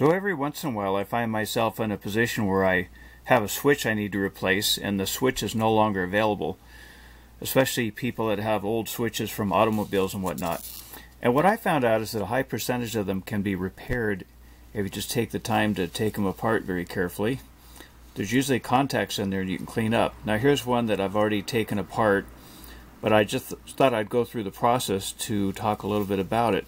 So every once in a while I find myself in a position where I have a switch I need to replace and the switch is no longer available, especially people that have old switches from automobiles and whatnot. And what I found out is that a high percentage of them can be repaired if you just take the time to take them apart very carefully. There's usually contacts in there you can clean up. Now here's one that I've already taken apart, but I just thought I'd go through the process to talk a little bit about it.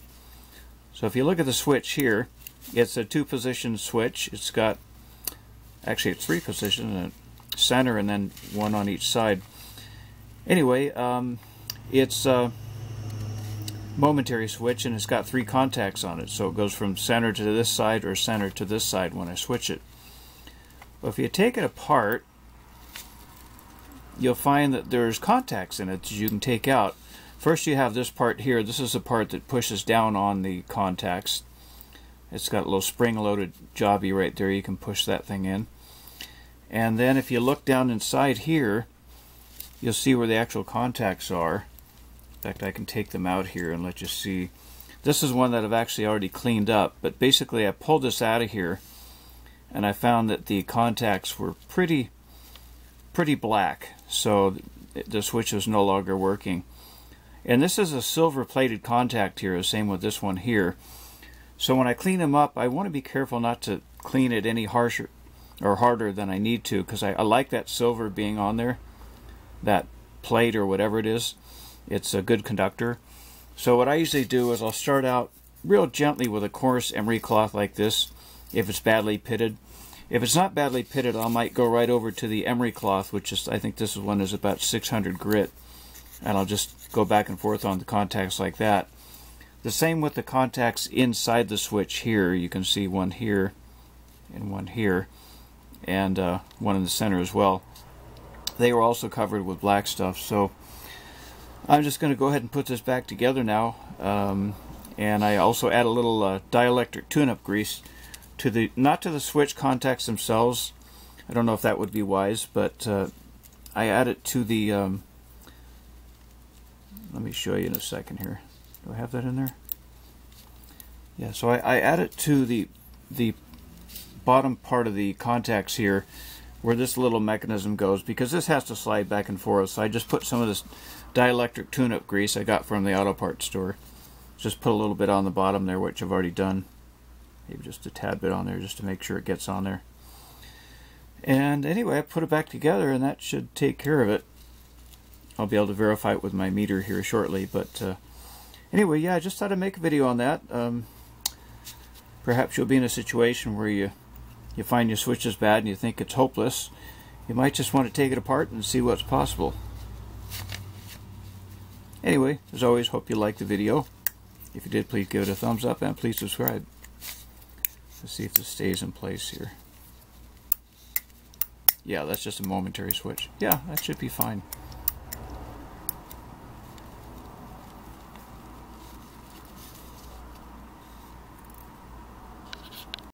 So if you look at the switch here, it's a two position switch. It's got, actually it's three positions, center and then one on each side. Anyway, um, it's a momentary switch and it's got three contacts on it. So it goes from center to this side or center to this side when I switch it. But if you take it apart, you'll find that there's contacts in it that you can take out. First you have this part here. This is the part that pushes down on the contacts. It's got a little spring-loaded jobby right there. You can push that thing in. And then if you look down inside here, you'll see where the actual contacts are. In fact, I can take them out here and let you see. This is one that I've actually already cleaned up, but basically I pulled this out of here and I found that the contacts were pretty pretty black, so the switch was no longer working. And this is a silver plated contact here, the same with this one here. So when I clean them up, I want to be careful not to clean it any harsher or harder than I need to because I, I, like that silver being on there, that plate or whatever it is. It's a good conductor. So what I usually do is I'll start out real gently with a coarse emery cloth like this if it's badly pitted. If it's not badly pitted, I might go right over to the emery cloth, which is, I think this one is about 600 grit, and I'll just go back and forth on the contacts like that. The same with the contacts inside the switch here. You can see one here and one here and uh, one in the center as well. They were also covered with black stuff. So I'm just going to go ahead and put this back together now. Um, and I also add a little uh, dielectric tune-up grease to the not to the switch contacts themselves. I don't know if that would be wise, but uh, I add it to the. Um, let me show you in a second here. Do I have that in there? Yeah, so I, I add it to the the bottom part of the contacts here where this little mechanism goes because this has to slide back and forth. So I just put some of this dielectric tune-up grease I got from the auto parts store. Just put a little bit on the bottom there, which I've already done. Maybe just a tad bit on there just to make sure it gets on there. And anyway, I put it back together and that should take care of it. I'll be able to verify it with my meter here shortly, but uh, anyway, yeah, I just thought I'd make a video on that. Um, perhaps you'll be in a situation where you you find your switch is bad and you think it's hopeless. You might just want to take it apart and see what's possible. Anyway, as always, hope you liked the video. If you did, please give it a thumbs up and please subscribe. Let's see if this stays in place here. Yeah, that's just a momentary switch. Yeah, that should be fine.